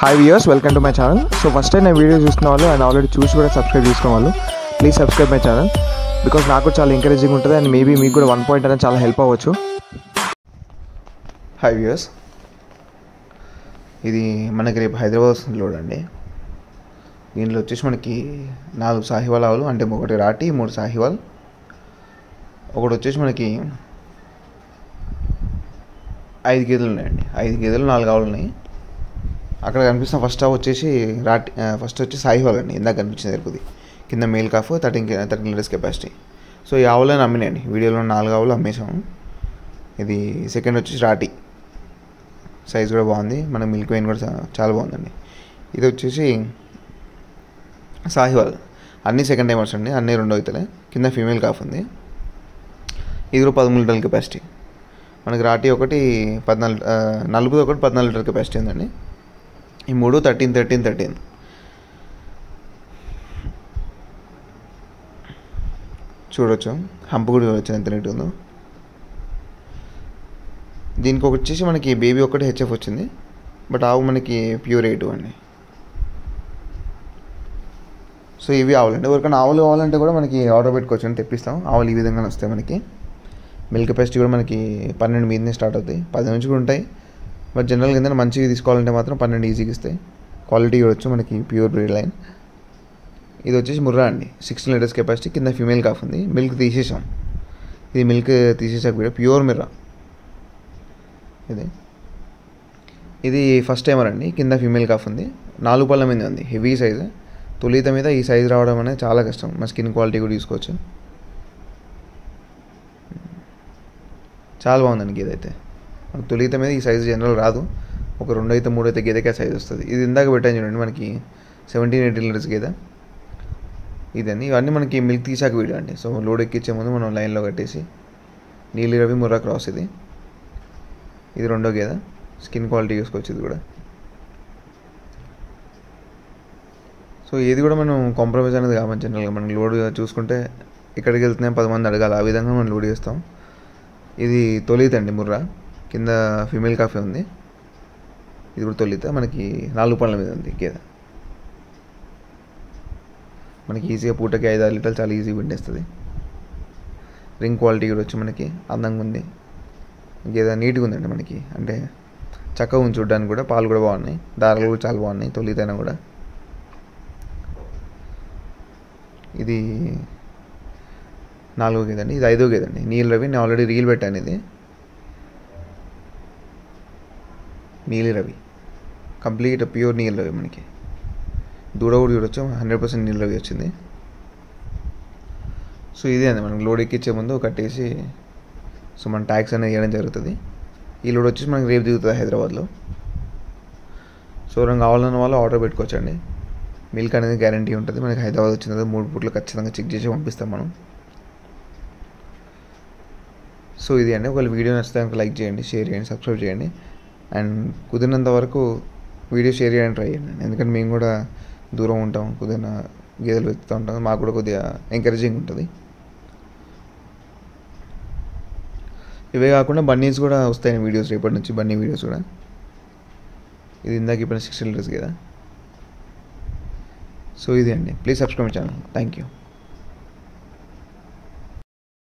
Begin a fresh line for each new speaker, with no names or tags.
Hi viewers welcome to my channel so first time నేను video చూస్తున్న వాళ్ళు and already చూసి కూడా సబ్స్క్రైబ్ చేసుకున్న వాళ్ళు please subscribe my channel because నాకు కూడా చాలా ఎంకరేజింగ్ ఉంటుంది అండ్ మేబీ మీకు కూడా వన్ పాయింట్ అనేది చాలా హెల్ప్ అవ్వచ్చు. హాయ్ వ్యూయర్స్ ఇది మనకి రేపు హైదరాబాద్ వస్తుంది చూడండి దీంట్లో వచ్చేసి మనకి నాలుగు సాహివాల్ ఆవులు అంటే ఒకటి రాటి మూడు సాహివాల్. ఒకటి వచ్చేసి మనకి ఐదు గేదెలు ఉన్నాయండి. ఐదు గేదెలు నాలుగు ఆవులు ఉన్నాయి. అక్కడ కనిపిస్తున్న ఫస్ట్ ఆవు వచ్చేసి రాటి ఫస్ట్ వచ్చి సాహివాల్ అండి ఇందాక కనిపించింది తిరుపతి. కింద male calf thirteen thirteen litres capacity so ఈ ఆవులను అమ్మినాయండి వీడియోలో నాలుగు ఆవులు అమ్మేసాము ఇది సెకండ్ వచ్చేసి రాటి. సైజ్ కూడా బాగుంది. మన మిల్క్ వెయిన్ కూడా చాలా బాగుందండి. ఇది వచ్చేసి సాహివాల్ అన్ని సెకండ్ టైమర్స్ అండి. అన్ని రెండో అవుతాయి కింద ఫీమేల్ కాఫ్ ఉంది. ఇది కూడా పదమూడు లీటర్ల కెపాసిటీ మనకి రాటి ఒకటి పద్నాలుగు నలుపుది ఒకటి పద్నాలుగు లీటర్ కెపాసిటీ ఉందండి. ఈ మూడు థర్టీన్ థర్టీన్ థర్టీన్. చూడొచ్చు. హంప్ కూడా చూడొచ్చు ఎంత నీట్ ఉందో. దీనికి ఒకటి వచ్చేసి మనకి బేబీ ఒకటి హెచ్ఎఫ్ వచ్చింది. బట్ ఆవు మనకి ప్యూర్ ఎయిట్ అండి. సో ఇవి ఆవులండి ఎవరికైనా ఆవులు కావాలంటే కూడా మనకి ఆర్డర్ పెట్టుకోవచ్చు అని తెప్పిస్తాం. ఆవులు ఈ విధంగా వస్తాయి మనకి. మిల్క్ పెస్ట్ కూడా మనకి పన్నెండు మీదనే స్టార్ట్ అవుతాయి. పది నుంచి కూడా ఉంటాయి. బట్ జనరల్గా ఏంటంటే మంచిగా తీసుకోవాలంటే మాత్రం పన్నెండు ఈజీగా ఇస్తాయి. క్వాలిటీ కూడా వచ్చు మనకి ప్యూర్ బ్రీడ్ లైన్ ఇది వచ్చేసి ముర్రా అండి. సిక్స్టీన్ లీటర్స్ కెపాసిటీ కింద ఫీమేల్ కాఫ్ ఉంది. మిల్క్ తీసేసాం. ఇది మిల్క్ తీసేసాక కూడా ప్యూర్ మిర్రా ఇది. ఇది ఫస్ట్ టైమర్ అండి. కింద ఫీమేల్ కాఫ్ ఉంది. నాలుగు పళ్ళ మీద ఉంది. హెవీ సైజ్ తొలిత మీద ఈ సైజ్ రావడం అనేది చాలా కష్టం. మా స్కిన్ క్వాలిటీ కూడా తీసుకోవచ్చు. చాలా బాగుందండి ఇదైతే తొలిత మీద ఈ సైజు జనరల్ రాదు. ఒక రెండు అయితే మూడు అయితే గేదెకే సైజ్ వస్తుంది. ఇది ఇందాక పెట్టాను చూడండి మనకి సెవెంటీన్ ఎయిటీ లీటర్స్ గేదె. ఇదండి ఇవన్నీ మనకి మిల్క్ తీసాక వీడియో అండి. సో లోడ్ ఎక్కించే ముందు మనం లైన్లో కట్టేసి నీలి రవి ముర్రా క్రాస్ ఇది. ఇది రెండో గేదె. స్కిన్ క్వాలిటీ చూసుకోవచ్చు ఇది కూడా. సో ఇది కూడా మనం కాంప్రమైజ్ అనేది కావాలి జనరల్గా మనం లోడ్ చూసుకుంటే ఎక్కడికి వెళ్తున్నాయి పది మంది అడగాలి. ఆ విధంగా మనం లోడ్ చేస్తాం. ఇది తొలితండి ముర్రా. కింద ఫీమేల్ కాఫీ ఉంది. ఇది కూడా తొలిత. మనకి నాలుగు పళ్ళ మీద ఉంది గేదె మనకి ఈజీగా పూటకి ఐదు ఆరు లీటర్లు చాలా ఈజీగా పిండేస్తుంది. రింగ్ క్వాలిటీ కూడా వచ్చి మనకి అందంగా ఉంది. గేదె నీట్గా ఉందండి మనకి. అంటే చక్కగా ఉంది చూడడానికి కూడా. పాలు కూడా బాగున్నాయి. దారాలు కూడా చాలా బాగున్నాయి. తొలితైనా కూడా. ఇది నాలుగో గేదండి ఇది ఐదో గేదండి నీళ్ళు రవి నేను ఆల్రెడీ రీల్ పెట్టాను ఇది. నీలి రవి కంప్లీట్ ప్యూర్ నీల్ రవి మనకి. దూడ కూడా చూడొచ్చు. హండ్రెడ్ పర్సెంట్ నీలిరవి వచ్చింది. సో ఇదే అండి. మనకి లోడ్ ఎక్కించే ముందు కట్టేసి సో మన ట్యాక్స్ అనేది వేయడం జరుగుతుంది. ఈ లోడ్ వచ్చేసి మనకి రేపు దిగుతుంది హైదరాబాద్లో. సో రంగు కావాలన్న వాళ్ళు ఆర్డర్ పెట్టుకోవచ్చండి. మిల్క్ అనేది గ్యారంటీ ఉంటుంది. మనకి హైదరాబాద్ వచ్చిన తర్వాత మూడు పూట్లు ఖచ్చితంగా చెక్ చేసి పంపిస్తాం మనం. సో ఇది అండి. ఒకవేళ వీడియో నచ్చితే కనుక లైక్ చేయండి షేర్ చేయండి సబ్స్క్రైబ్ చేయండి. అండ్ కుదిరినంత వరకు వీడియో షేర్ చేయడానికి ట్రై చేయండి. ఎందుకంటే మేము కూడా దూరం ఉంటాం కుదిరిన గేదెలు వెతుకుతూ ఉంటాం. మాకు కూడా కొద్దిగా ఎంకరేజింగ్ ఉంటుంది. ఇవే కాకుండా బన్నీస్ కూడా వస్తాయి వీడియోస్ రేపటి నుంచి బన్నీ వీడియోస్ కూడా. ఇది ఇందాక ఇప్పుడు సిక్స్ లీటర్స్ కదా సో ఇది అండి. Please subscribe channel thank you